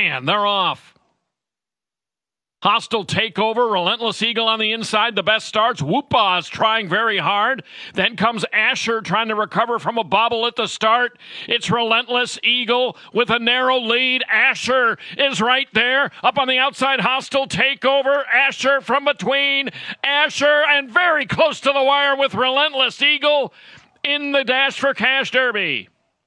Man, they're off. Hostile takeover, relentless eagle on the inside. The best starts. Whoopah's trying very hard. Then comes Asher trying to recover from a bobble at the start. It's relentless eagle with a narrow lead. Asher is right there up on the outside. Hostile takeover. Asher from between. Asher and very close to the wire with relentless eagle in the dash for cash derby.